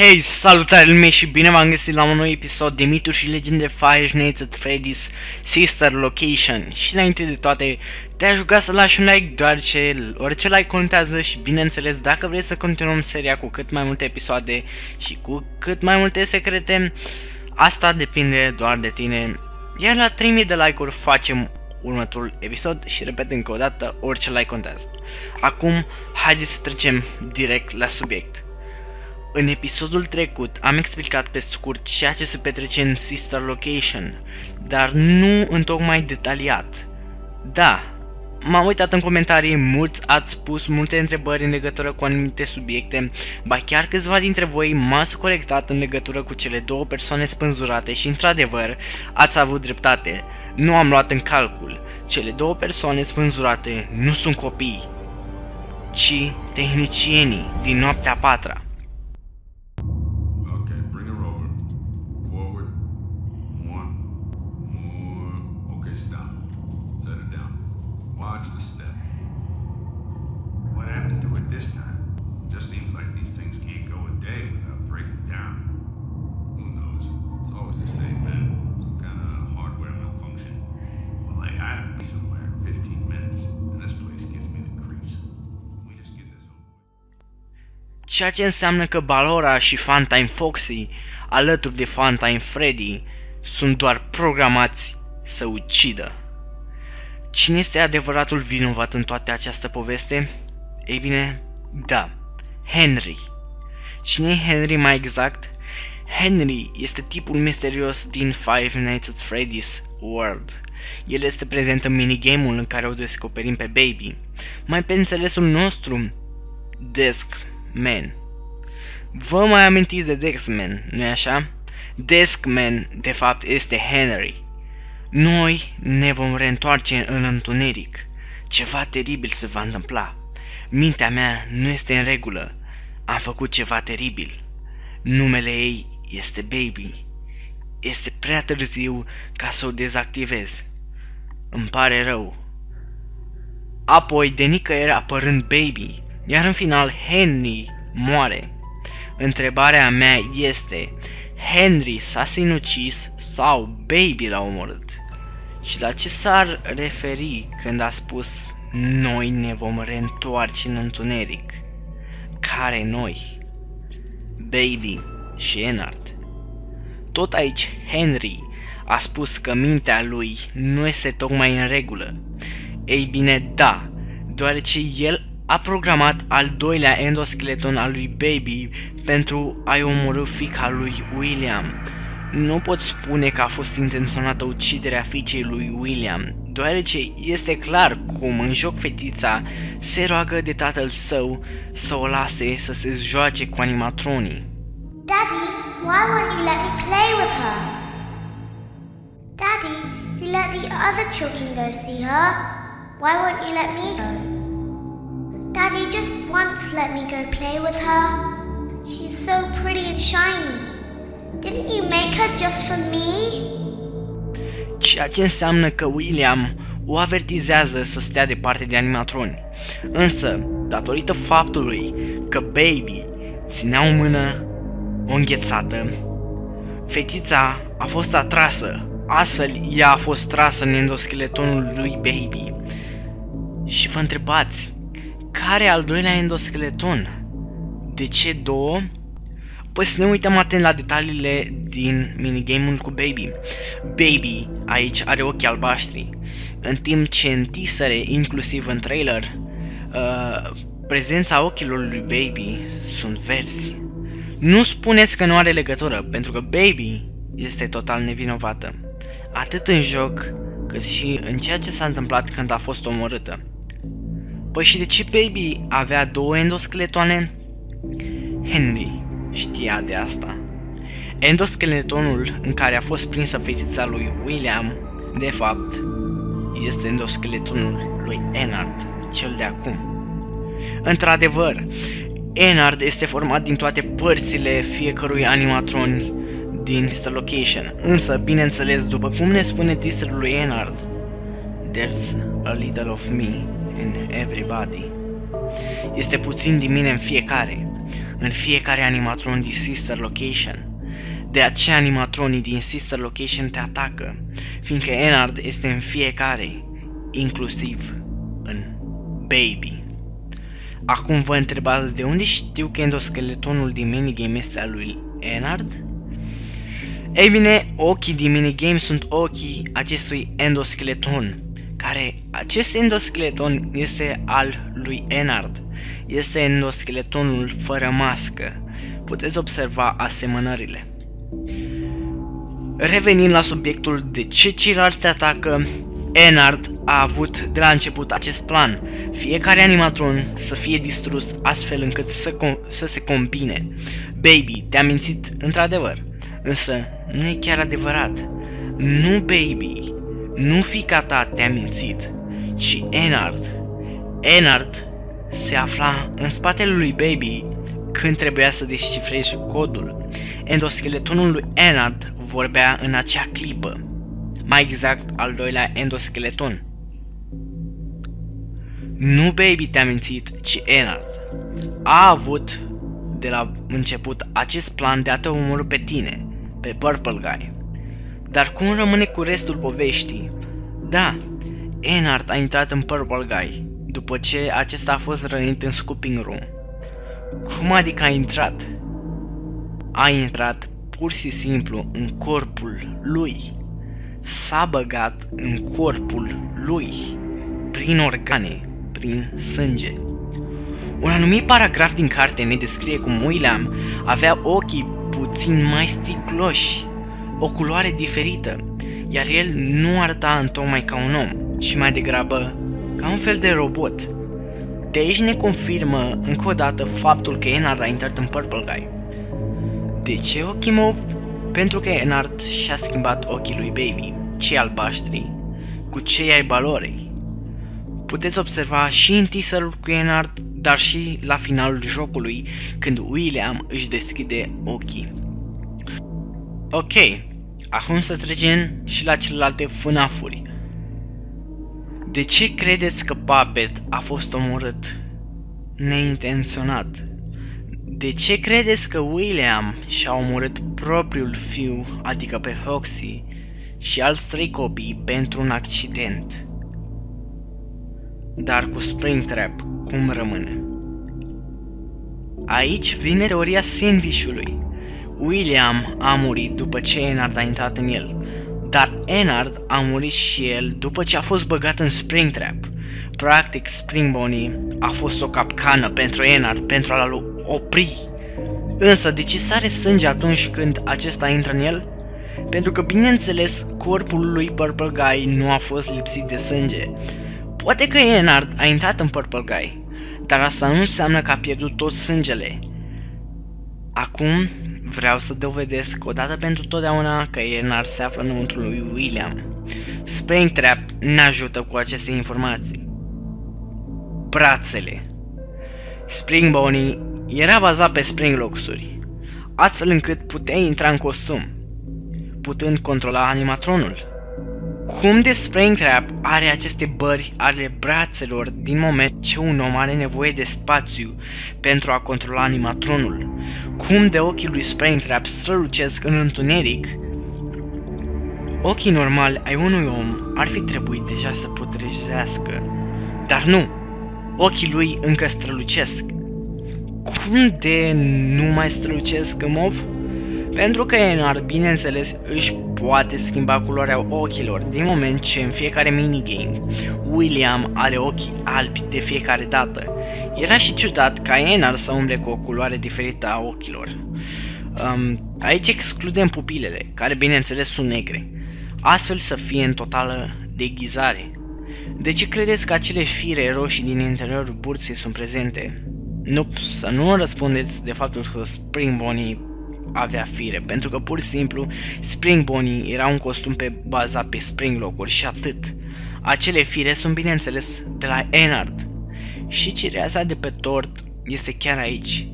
Hei, salutare lume și bine v-am găsit la un nou episod de mituri și legende Five Nights at Freddy's Sister Location. Și înainte de toate, te-aș ruga să lași un like deoarece orice like contează și bineînțeles dacă vrei să continuăm seria cu cât mai multe episoade și cu cât mai multe secrete Asta depinde doar de tine. Iar la 3000 de like-uri facem următorul episod și repet încă o dată, orice like contează. Acum, haideți să trecem direct la subiect în episodul trecut am explicat pe scurt ceea ce se petrece în Sister Location, dar nu în tocmai detaliat. Da, m-am uitat în comentarii, mulți ați pus multe întrebări în legătură cu anumite subiecte, ba chiar câțiva dintre voi m-ați corectat în legătură cu cele două persoane spânzurate și într-adevăr ați avut dreptate. Nu am luat în calcul. Cele două persoane spânzurate nu sunt copii, ci tehnicienii din noaptea patra. Watch the step. What happened to it this time? Just seems like these things can't go a day without breaking down. Who knows? It's always the same, man. Some kind of hardware malfunction. Well, I had to be somewhere in 15 minutes. And this place gives me the creeps. We just get this over? Ceea ce înseamnă că Balora și Funtime Foxy, alături de Funtime Freddy, sunt doar programați să ucidă. Cine este adevăratul vinovat în toată această poveste? Ei bine, da, Henry. Cine e Henry mai exact? Henry este tipul misterios din Five Nights at Freddy's World. El este prezent în minigame-ul în care o descoperim pe Baby. Mai pe înțelesul nostru, Deskman. Vă mai amintiți de Deskman, nu-i așa? Deskman, de fapt, este Henry. Noi ne vom reîntoarce în întuneric. Ceva teribil se va întâmpla. Mintea mea nu este în regulă. Am făcut ceva teribil. Numele ei este Baby. Este prea târziu ca să o dezactivez. Îmi pare rău. Apoi, de nicăieri apărând Baby, iar în final Henry moare. Întrebarea mea este, Henry s-a sinucis sau Baby l-a omorât? Și la ce s-ar referi când a spus noi ne vom reîntoarce în întuneric? Care noi? Baby și Enard. Tot aici Henry a spus că mintea lui nu este tocmai în regulă. Ei bine, da, deoarece el a programat al doilea endoskeleton al lui Baby pentru a-i omorâ fica lui William. Nu pot spune că a fost intenționată uciderea fiicei lui William, deoarece este clar cum în joc fetița se roagă de tatăl său să o lase să se joace cu animatronii. Daddy, why won't you let me play with her? Daddy, you let the other children go see her. Why won't you let me go? Daddy, just once let me go play with her. She's so pretty and shiny. Didn't you make her just for me? ceea ce înseamnă că William o avertizează să stea departe de animatroni. Însă, datorită faptului că Baby ținea în mână o înghețată, fetița a fost atrasă, astfel ea a fost trasă în endoskeletonul lui Baby. Și vă întrebați, care e al doilea endoskeleton? De ce două? Păi să ne uităm atent la detaliile din minigame-ul cu Baby. Baby aici are ochii albaștri, în timp ce în teasere, inclusiv în trailer, uh, prezența ochilor lui Baby sunt verzi. Nu spuneți că nu are legătură, pentru că Baby este total nevinovată. Atât în joc, cât și în ceea ce s-a întâmplat când a fost omorâtă. Păi și de ce Baby avea două endoskeletoane? Henry știa de asta. Endoskeletonul în care a fost prinsă fetița lui William, de fapt, este endoskeletonul lui Enard, cel de acum. Într-adevăr, Enard este format din toate părțile fiecărui animatron din Star Location, însă, bineînțeles, după cum ne spune teaserul lui Enard, There's a little of me in everybody. Este puțin din mine în fiecare. în fiecare animatron din Sister Location. De aceea animatronii din Sister Location te atacă, fiindcă Enard este în fiecare, inclusiv în Baby. Acum vă întrebați de unde știu că endoskeletonul din minigame este al lui Enard? Ei bine, ochii din minigame sunt ochii acestui endoskeleton, care acest endoskeleton este al lui Enard. Este endoskeletonul fără mască. Puteți observa asemănările. Revenind la subiectul de ce ceilalți te atacă, Enard a avut de la început acest plan, fiecare animatron să fie distrus astfel încât să, să se combine. Baby, te-a mințit într-adevăr, însă nu e chiar adevărat. Nu Baby, nu fica ta te-a mințit, ci Enard. Enard se afla în spatele lui Baby când trebuia să descifrezi codul. Endoskeletonul lui Enard vorbea în acea clipă mai exact al doilea endoskeleton. Nu Baby te-a mințit, ci Enard. A avut de la început acest plan de a te omorâ pe tine, pe Purple Guy. Dar cum rămâne cu restul poveștii? Da, Enard a intrat în Purple Guy după ce acesta a fost rănit în Scooping Room. Cum adică a intrat? A intrat pur și simplu în corpul lui s-a băgat în corpul lui, prin organe, prin sânge. Un anumit paragraf din carte ne descrie cum William avea ochii puțin mai sticloși, o culoare diferită, iar el nu arăta întocmai ca un om, ci mai degrabă ca un fel de robot. De aici ne confirmă încă o dată faptul că Enard a intrat în Purple Guy. De ce ochii mov? Pentru că Enard și-a schimbat ochii lui Baby cei albaștri cu cei ai balorei. Puteți observa și în teaserul cu Enard, dar și la finalul jocului, când William își deschide ochii. Ok, acum să trecem și la celelalte fânafuri. De ce credeți că Puppet a fost omorât neintenționat? De ce credeți că William și-a omorât propriul fiu, adică pe Foxy, și alți trei copii pentru un accident. Dar cu Springtrap, cum rămâne? Aici vine teoria sandvișului. William a murit după ce Enard a intrat în el, dar Enard a murit și el după ce a fost băgat în Springtrap. Practic, Spring Bonnie a fost o capcană pentru Enard pentru a-l opri. Însă, de ce sare sânge atunci când acesta intră în el? Pentru că, bineînțeles, corpul lui Purple Guy nu a fost lipsit de sânge. Poate că Enard a intrat în Purple Guy, dar asta nu înseamnă că a pierdut tot sângele. Acum vreau să dovedesc odată pentru totdeauna că Enard se află înăuntru lui William. Springtrap ne ajută cu aceste informații. Brațele Spring Bonnie era bazat pe Springlocksuri, astfel încât puteai intra în costum putând controla animatronul. Cum de Springtrap are aceste bări ale brațelor din moment ce un om are nevoie de spațiu pentru a controla animatronul? Cum de ochii lui Springtrap strălucesc în întuneric? Ochii normali ai unui om ar fi trebuit deja să putrezească, dar nu, ochii lui încă strălucesc. Cum de nu mai strălucesc în mov? Pentru că Enar, bineînțeles, își poate schimba culoarea ochilor din moment ce în fiecare minigame William are ochii albi de fiecare dată. Era și ciudat ca Enar să umble cu o culoare diferită a ochilor. Um, aici excludem pupilele, care bineînțeles sunt negre, astfel să fie în totală deghizare. De ce credeți că acele fire roșii din interiorul burții sunt prezente? Nu, să nu răspundeți de faptul că Spring Bonnie avea fire, pentru că pur și simplu Spring Bonnie era un costum pe baza pe Spring locuri și atât. Acele fire sunt bineînțeles de la Enard. Și cireaza de pe tort este chiar aici.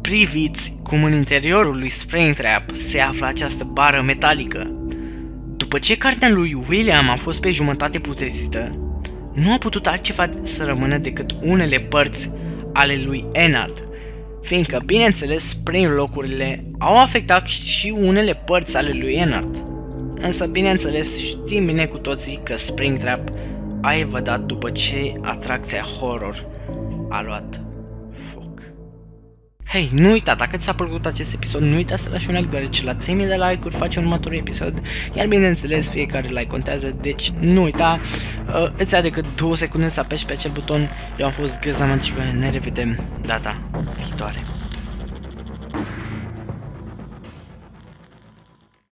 Priviți cum în interiorul lui Springtrap se află această bară metalică. După ce cartea lui William a fost pe jumătate putrezită, nu a putut altceva să rămână decât unele părți ale lui Enard, fiindcă, bineînțeles, prin locurile au afectat și unele părți ale lui Enard. Însă, bineînțeles, știm bine cu toții că Springtrap a evadat după ce atracția horror a luat foc. Hei, nu uita, dacă ți s-a plăcut acest episod, nu uita să lași un like, deoarece la 3000 de like-uri face următorul episod, iar bineînțeles fiecare like contează, deci nu uita, uh, îți ia decât 2 secunde să apeși pe acel buton, eu am fost Găza Magică, ne revedem data viitoare.